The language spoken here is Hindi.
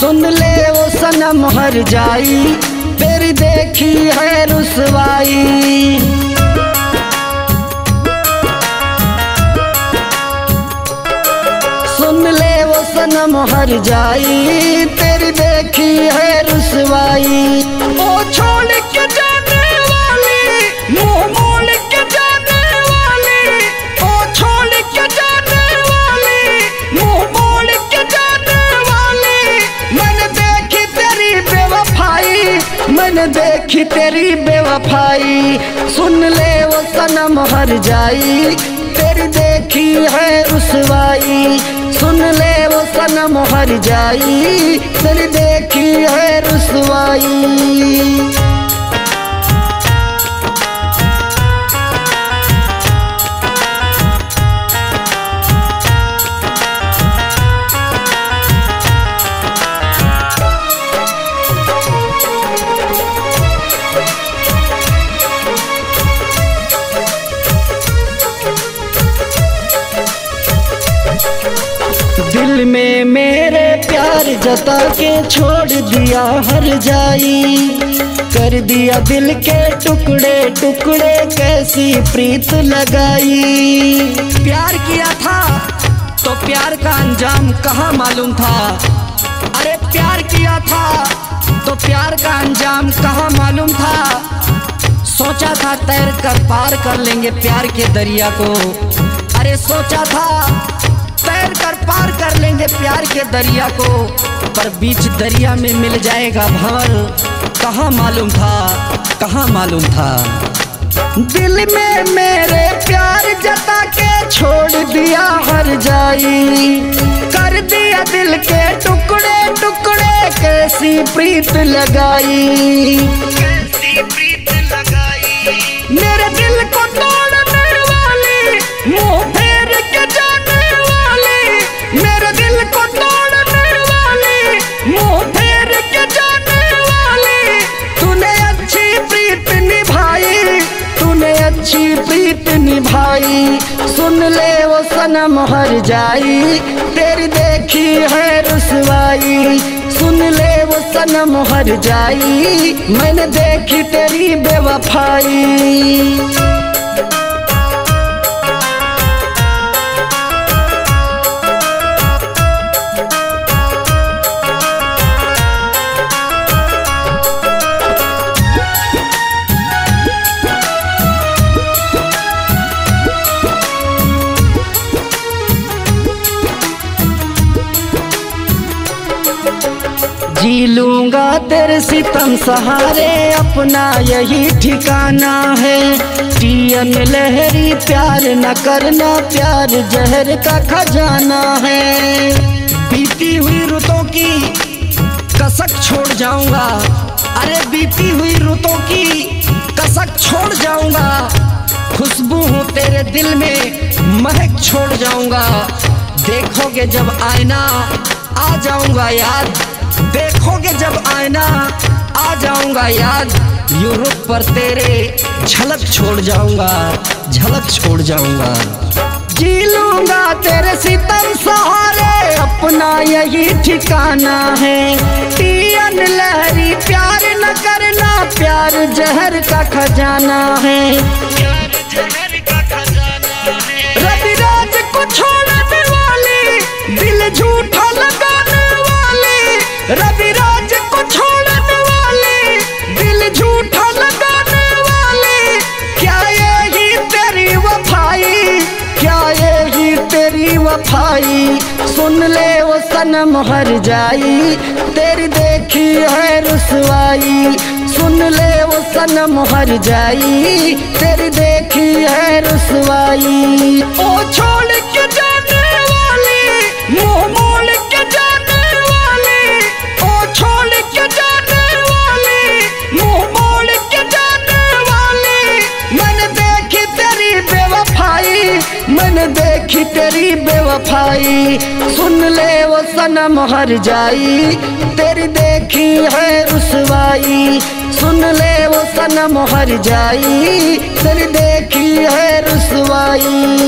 सुन ले वो सनम हर जाई तेरी देखी है रुसवाई। सुन ले वो सनम हर जाई तेरी देखी है रुसवाई। ओ छोड़ देखी तेरी बेवफाई, सुन ले वो सनम हर जाई। तेरी देखी है रुसवाई, सुन ले वो सनम हर जाई। तेरी देखी है रुसवाई। में मेरे प्यार जता के छोड़ दिया, हर जाई। कर दिया दिल के टुकड़े टुकड़े कैसी प्रीत लगाई। प्यार किया था तो प्यार का अंजाम कहाँ मालूम था? अरे प्यार किया था तो प्यार का अंजाम कहाँ मालूम था? सोचा था तैर कर पार कर लेंगे प्यार के दरिया को। अरे सोचा था तैर कर पार कर लेंगे प्यार के दरिया को। पर बीच दरिया में मिल जाएगा भंवर कहाँ मालूम था, कहाँ मालूम था? दिल में मेरे प्यार जता के छोड़ दिया हर जाई। कर दिया दिल के टुकड़े टुकड़े कैसी प्रीत लगाई। कैसी प्रीत सनम हर जाई, तेरी देखी है रुसवाई। सुन ले वो सनम हर जाई, मैंने देखी तेरी बेवफाई। जी लूँगा तेरे सितम सहारे, अपना यही ठिकाना है। टीएम लहरी प्यार न करना, प्यार जहर का खजाना है। बीती हुई रुतों की कसक छोड़ जाऊँगा। अरे बीती हुई रुतों की कसक छोड़ जाऊँगा। खुशबू हूँ तेरे दिल में, महक छोड़ जाऊँगा। देखोगे जब आईना आ जाऊँगा याद देखोगे जब आईना, आ जाऊँगा याद यूरोप पर तेरे झलक छोड़ जाऊँगा, झलक छोड़ जाऊँगा। जी लूँगा तेरे सितम सहारे, अपना यही ठिकाना है। पियन लहरी, प्यार न करना, प्यार जहर का खजाना है। रविराज को छोड़ने वाली, दिल झूठा सनम हर जाई, तेरी देखी है रुसवाई। सुन ले वो सनम हर जाई, तेरी देखी है रुसवाई। ओ छोड़ मन देखी तेरी बेवफाई। सुन ले वो सनम हर जाई। तेरी देखी है रुसवाई। सुन ले वो सनम हर जाई। तेरी देखी है रुसवाई।